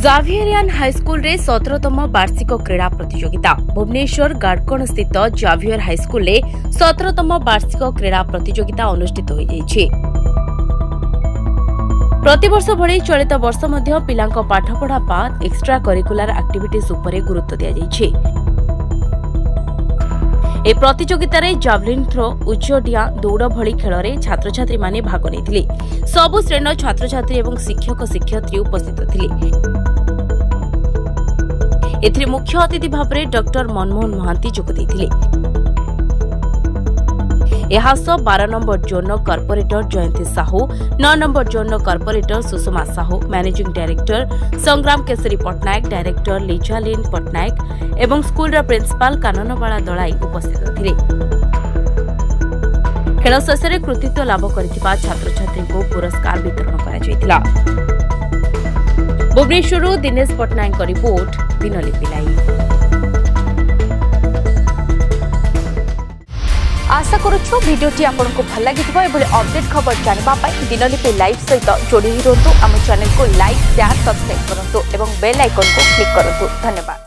ଜାଭିଏରିଆନ୍ ହାଇସ୍କୁଲରେ ସତରତମ ବାର୍ଷିକ କ୍ରୀଡ଼ା ପ୍ରତିଯୋଗିତା ଭୁବନେଶ୍ୱର ଗାଡ଼କଣସ୍ଥିତ ଜାଭିୟର ହାଇସ୍କୁଲରେ ସତରତମ ବାର୍ଷିକ କ୍ରୀଡ଼ା ପ୍ରତିଯୋଗିତା ଅନୁଷ୍ଠିତ ହୋଇଯାଇଛି ପ୍ରତିବର୍ଷ ଭଳି ଚଳିତ ବର୍ଷ ମଧ୍ୟ ପିଲାଙ୍କ ପାଠପଢ଼ା ବାଦ୍ ଏକ୍ସଟ୍ରା କରିକୁଲାର ଆକ୍ଟିଭିଟିଜ୍ ଉପରେ ଗୁରୁତ୍ୱ ଦିଆଯାଇଛି ଏ ପ୍ରତିଯୋଗିତାରେ ଜାଭ୍ଲିନ୍ ଥ୍ରୋ ଉଚ୍ଚଡିଆଁ ଦୌଡ଼ ଭଳି ଖେଳରେ ଛାତ୍ରଛାତ୍ରୀମାନେ ଭାଗ ନେଇଥିଲେ ସବୁ ଶ୍ରେଣୀର ଛାତ୍ରଛାତ୍ରୀ ଏବଂ ଶିକ୍ଷକ ଶିକ୍ଷୟିତ୍ରୀ ଉପସ୍ଥିତ ଥିଲେ ଏଥିରେ ମୁଖ୍ୟ ଅତିଥି ଭାବରେ ଡକ୍ଟର ମନମୋହନ ମହାନ୍ତି ଯୋଗ ଦେଇଥିଲେ यहाँ बार नम्बर जोन र corporator Jayanti Sah number zone corporator Sushma Sahu managing director Sangram Keshari Pattnaik director Lijalin Pattnaik school principal Kanwala Dalai उपस्थित कृतित्व लाभ गरि पुरस्कार वितरण আশা করুছু ভিডিওটি আপনার ভাল লাগি এভাবে অপডেট খবর জাঁয়া দিনলিপি লাইভ সহিত যোড়ি রুহতু আমার চ্যানেল লাইক সেয়ার সবসক্রাইব করতু এবং বেল আইকন ক্লিক করতু ধন্যবাদ